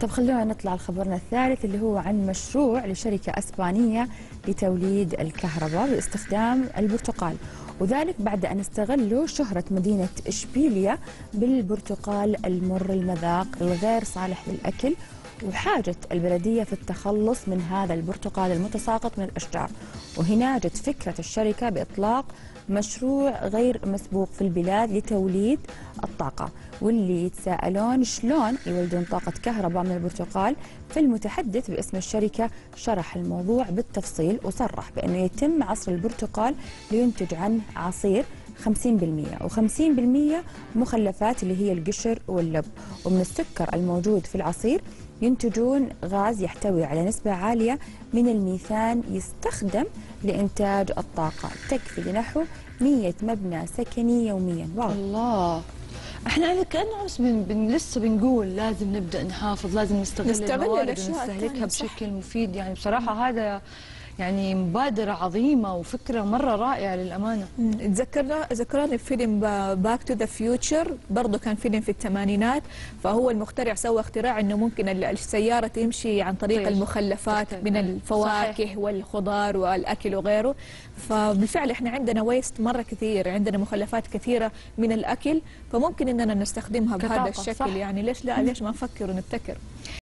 طب خلونا نطلع لخبرنا الثالث اللي هو عن مشروع لشركة أسبانية لتوليد الكهرباء باستخدام البرتقال. وذلك بعد أن استغلوا شهرة مدينة إشبيليا بالبرتقال المر المذاق الغير صالح للأكل وحاجة البلدية في التخلص من هذا البرتقال المتساقط من الأشجار. وهنا جت فكرة الشركة بإطلاق مشروع غير مسبوق في البلاد لتوليد الطاقة واللي يتساءلون شلون يولدون طاقة كهرباء من البرتقال فالمتحدث باسم الشركة شرح الموضوع بالتفصيل وصرح بأنه يتم عصر البرتقال لينتج عنه عصير 50% و50% مخلفات اللي هي القشر واللب. ومن السكر الموجود في العصير ينتجون غاز يحتوي على نسبة عالية من الميثان يستخدم لإنتاج الطاقة تكفي لنحو 100 مبنى سكني يوميا. wow. الله. إحنا كانه بس بن بن لسه بنقول لازم نبدأ نحافظ لازم نستغل, نستغل الموارد ونستهلكها صح. بشكل مفيد يعني بصراحة هذا يعني مبادرة عظيمة وفكرة مرة رائعة للأمانة تذكرنا ذكرني بفيلم Back to the Future برضه كان فيلم في الثمانينات فهو المخترع سوى اختراع إنه ممكن ال- السيارة تمشي عن طريق طير. المخلفات تختلف. من صحيح. الفواكه والخضار والأكل وغيره فبالفعل إحنا عندنا ويست مرة كثير عندنا مخلفات كثيرة من الأكل فممكن إننا نستخدمها بهذا الشكل صح. يعني ليش لا ليش ما نفكر ونبتكر